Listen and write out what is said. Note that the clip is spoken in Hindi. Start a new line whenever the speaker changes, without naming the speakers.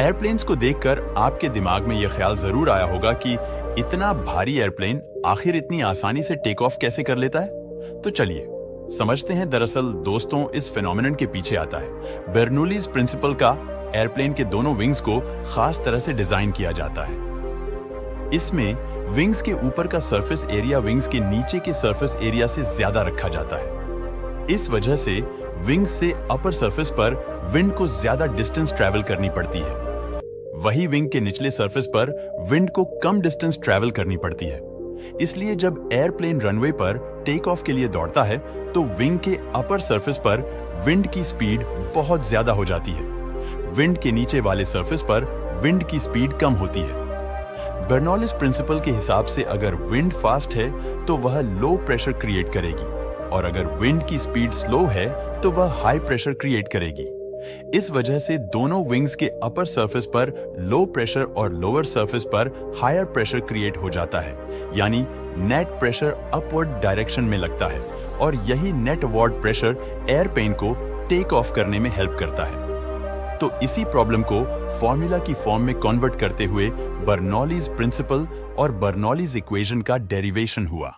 एयरप्लेन्स को देखकर आपके दिमाग में यह ख्याल ज़रूर आया होगा कि इतना भारी एयरप्लेन आखिर इतनी आसानी से टेक ऑफ़ कैसे कर लेता है? तो चलिए, समझते हैं दरअसल दोस्तों इस फिनोमिनन के पीछे आता है। बेरनूलीज प्रिंसिपल का एयरप्लेन के दोनों विंग्स को खास तरह से डिज़ाइन किया जाता है। इसमें विंग्स के ऊपर का सरफेस एरिया विंग्स के नीचे के सरफेस एरिया से ज़्यादा रखा जाता है। इस वजह से विंग्स से अपर सरफेस पर विंड को ज़्यादा डिस्टेंस ट्रेवल करनी पड़ती है। वही विंग के निचले सरफेस पर विंड को कम डिस्टेंस ट्रेवल करनी पड़ती है। इसलिए जब एयरप्लेन रनवे पर टेक ऑफ़ के लिए दौड़ता है तो विंग के अपर सरफेस पर विंड की स्पीड बहुत ज़्यादा हो जाती है। विंड के नीचे वाले सरफेस पर विंड की स्पीड कम होती है। बर्नौलिस प्रिंसिपल के हिसाब से अगर विंड फास्ट है तो वह लो प्रेशर क्रिएट करेगी। और अगर विंड की स्पीड स्लो है तो वह हाई प्रेशर क्रिएट करेगी। इस वजह से दोनों विंग्स के अपर सरफेस पर लो प्रेशर और लोअर सरफेस पर हायर प्रेशर क्रिएट हो जाता है। यानी नेट प्रेशर अपवर्ड डायरेक्शन में लगता है और यही नेट अवॉर्ड प्रेशर एयरप्लेन को टेक ऑफ़ करने में हेल्प करता है। तो इसी प्रॉब्लम को फॉर्मूला की फॉर्म में कन्वर्ट करते हुए बर्नौलीज प्रिंसिपल और बर्नौलीज इक्वेशन का डेरिवेशन हुआ।